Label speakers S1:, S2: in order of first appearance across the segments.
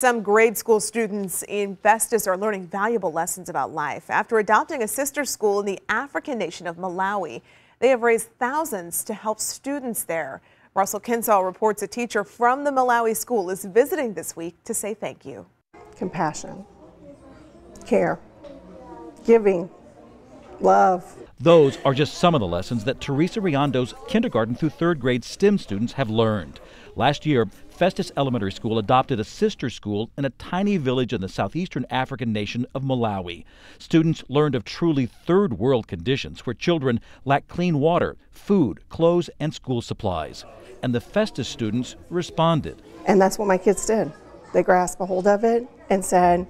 S1: Some grade school students in Festus are learning valuable lessons about life. After adopting a sister school in the African nation of Malawi, they have raised thousands to help students there. Russell Kinsaul reports a teacher from the Malawi school is visiting this week to say thank you.
S2: Compassion, care, giving, love.
S3: Those are just some of the lessons that Teresa Riondo's kindergarten through third grade STEM students have learned. Last year, Festus Elementary School adopted a sister school in a tiny village in the southeastern African nation of Malawi. Students learned of truly third world conditions where children lack clean water, food, clothes, and school supplies. And the Festus students responded.
S2: And that's what my kids did. They grasped a hold of it and said,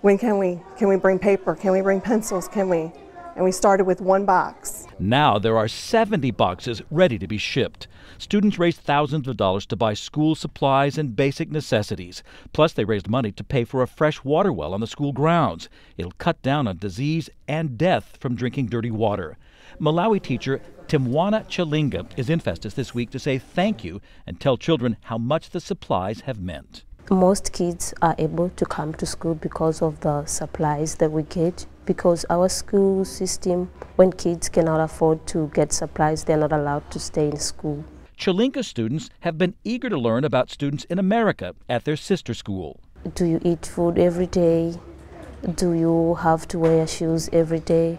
S2: when can we can we bring paper? Can we bring pencils? Can we and we started with one box.
S3: Now there are 70 boxes ready to be shipped. Students raised thousands of dollars to buy school supplies and basic necessities. Plus, they raised money to pay for a fresh water well on the school grounds. It'll cut down on disease and death from drinking dirty water. Malawi teacher Timwana Chalinga is in Festus this week to say thank you and tell children how much the supplies have meant.
S4: Most kids are able to come to school because of the supplies that we get. Because our school system, when kids cannot afford to get supplies, they're not allowed to stay in school.
S3: Chalinka students have been eager to learn about students in America at their sister school.
S4: Do you eat food every day? Do you have to wear shoes every day?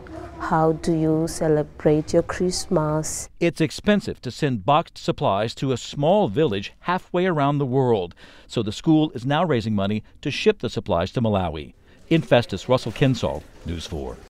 S4: How do you celebrate your Christmas?
S3: It's expensive to send boxed supplies to a small village halfway around the world, so the school is now raising money to ship the supplies to Malawi. In Festus, Russell Kinsaul, News 4.